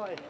spotted.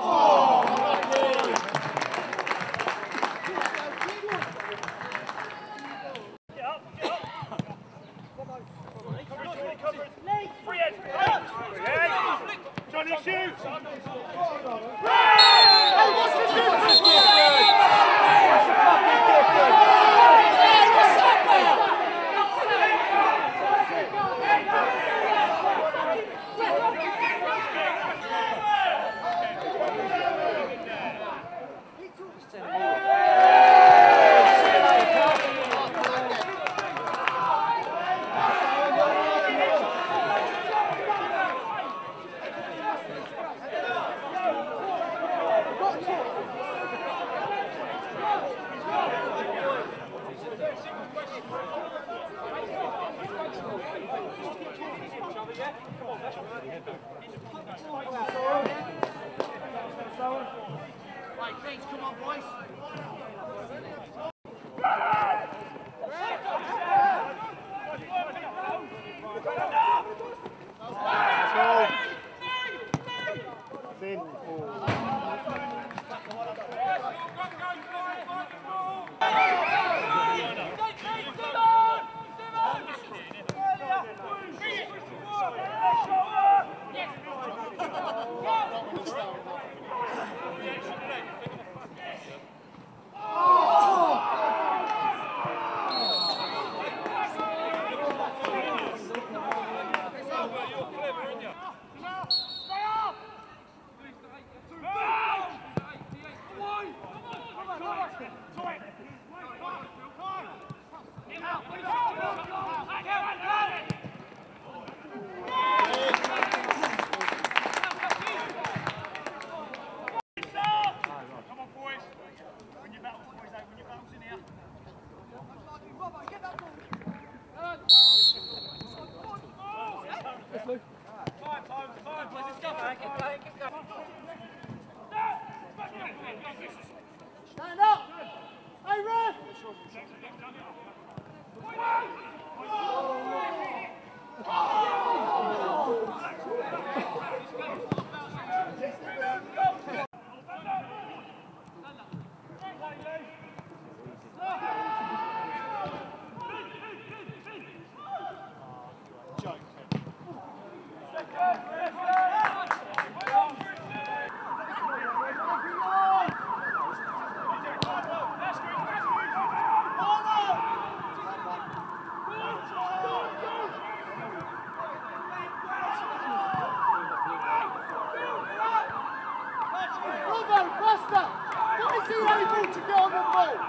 Oh! Stand up! Oh! Get squeezed, Let me see how to get on the ball.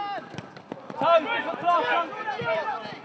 Huis, is het?